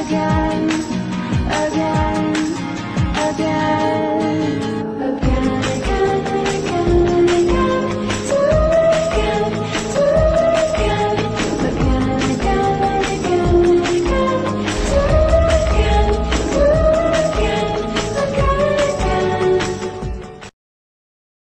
again